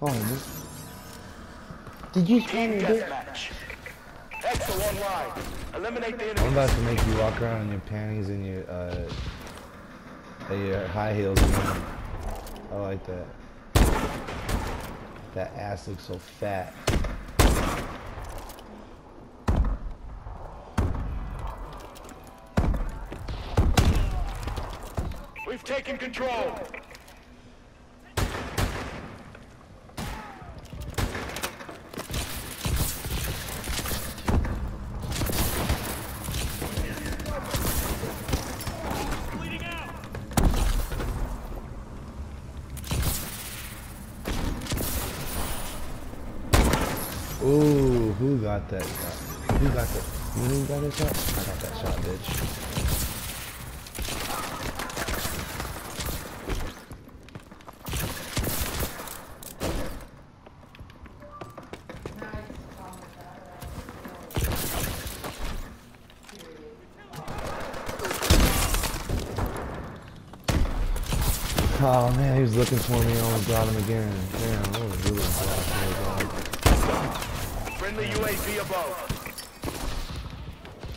Hold on. dude. Did you spawn Team your dick? deathmatch. Eliminate the I'm about to make you walk around in your panties and your uh, and your high heels. Again. I like that. That ass looks so fat. We've taken control. Got that shot? Who got that? You got that shot? I got that shot, bitch. Oh man, he was looking for me. I almost got him again. Damn, that was really. Friendly UAV above.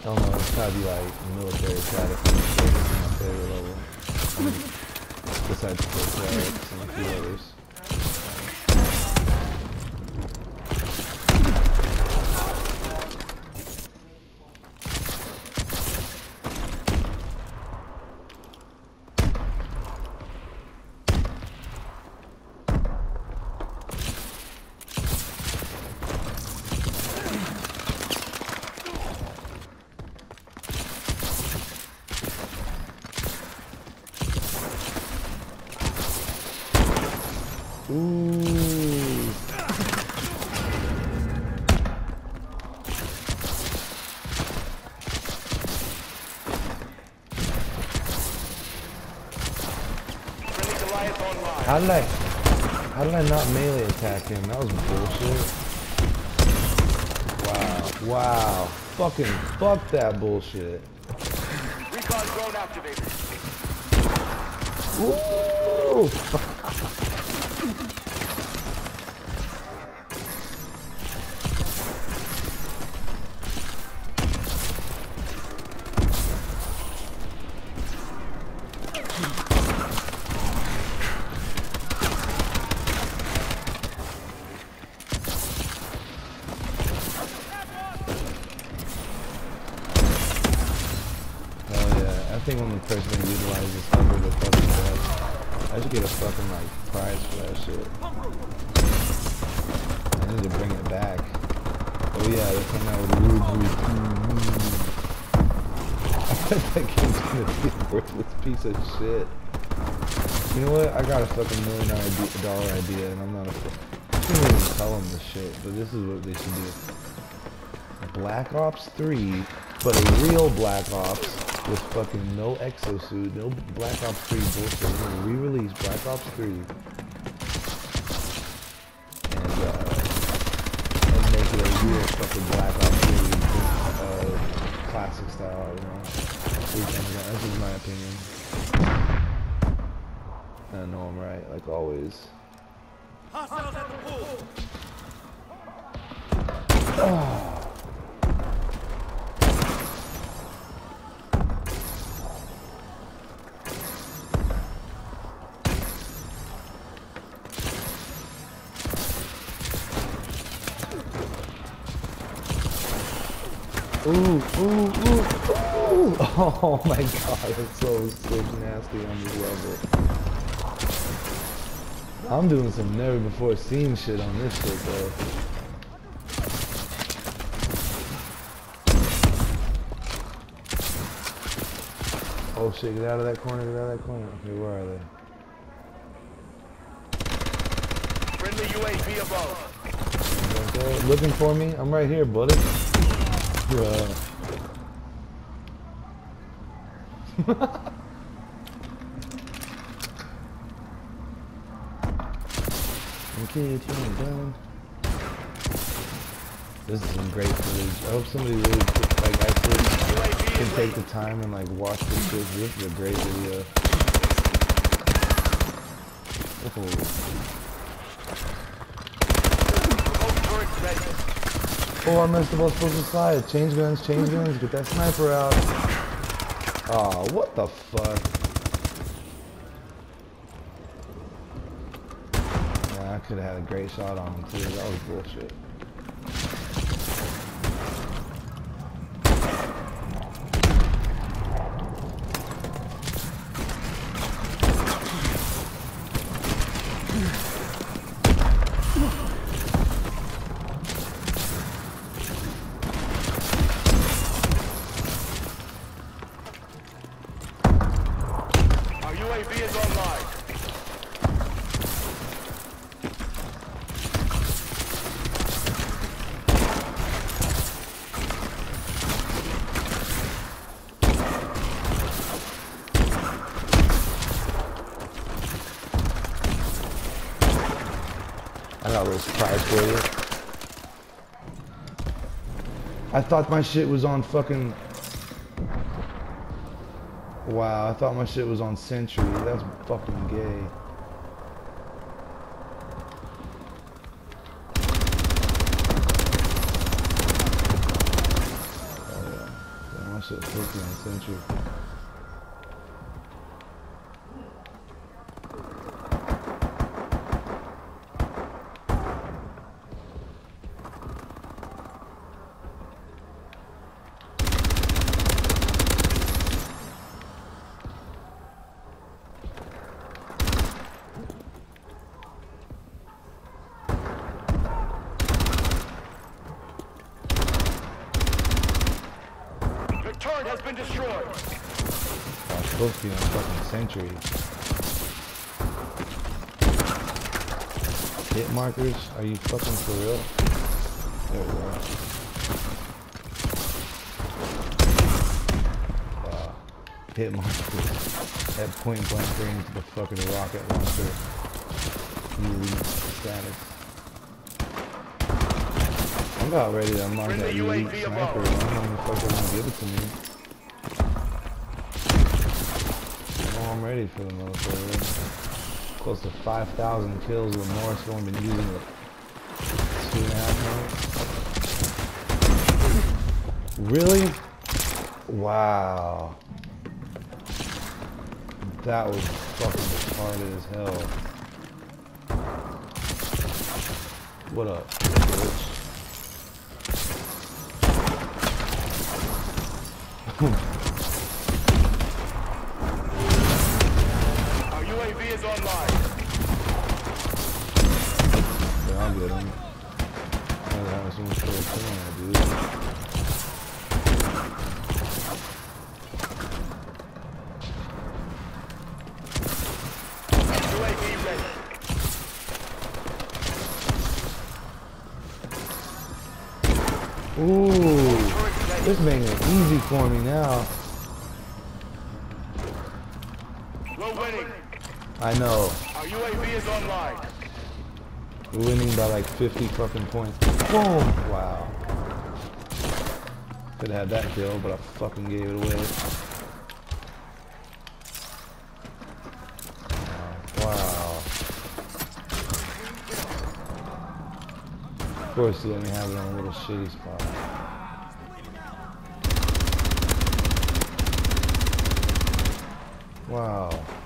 I don't know, it's be like military status. It's my favorite level. Besides the Fortress and a few others. How did I, how did I not melee attack him? That was bullshit. Wow, wow. Fucking fuck that bullshit. Recon drone activated. Woo! think I'm the person utilizes thunder the fucking best. I should get a fucking like prize for that shit. I need to bring it back. Oh yeah, they're coming out with Rude Rude 2. I bet that game's gonna be a worthless piece of shit. You know what? I got a fucking million dollar idea, and I'm not a I can't even tell them this shit, but this is what they should do. Black Ops 3, but a real Black Ops with fucking no exosuit, no Black Ops 3 bullshit. We're gonna re-release Black Ops 3 and uh, and make it a real fucking Black Ops 3 uh, classic style, you know. That's just my opinion. I know I'm right, like always. Hostiles at the pool. Ooh, ooh, ooh, ooh! Oh my god, it's so sick nasty on this level. I'm doing some never before seen shit on this shit though. Oh shit, get out of that corner, get out of that corner. Okay, where are they? Friendly UAV above. Right there? Looking for me? I'm right here, buddy. Bruh. okay, turn down. This is some great footage. I hope somebody really like actually can take the time and like watch this. This This is a great video. Oh. Oh, I missed the supposed to slide. Change guns, change guns, get that sniper out. Oh, what the fuck? Yeah, I could have had a great shot on him too. That was bullshit. Surprise for you. I thought my shit was on fucking. Wow, I thought my shit was on Sentry. That's fucking gay. Oh yeah. yeah my shit fucking on Sentry. Been destroyed. I supposed to be on fucking Sentry. Hit markers? Are you fucking for real? There we go. Wow. Hit markers. At point blank range, the fucking rocket launcher. Elite status. I'm about ready to unlock that elite sniper. I don't know if fucking gonna give it to me. I'm ready for the motherfucker. Close to 5,000 kills with MORS only been using it two and a half months. Really? Wow. That was fucking retarded as hell. What up, bitch? UAV is online. Yeah, I'll get him. I don't so much trouble killing that dude. Ooh, this making it easy for me now. We're winning. I know. Our UAV is online. We're winning by like 50 fucking points. Boom! Wow. Could have had that kill, but I fucking gave it away. Wow. Of course, you let me have it on a little shitty spot. Wow. Wow.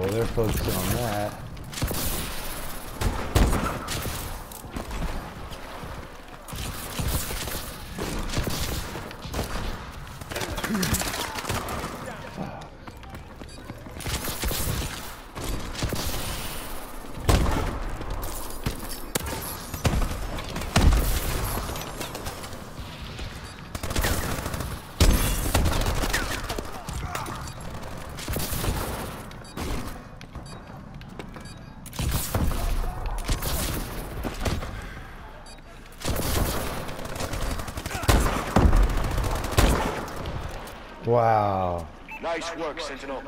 So they're focusing on that. Wow. Nice work, Sentinel.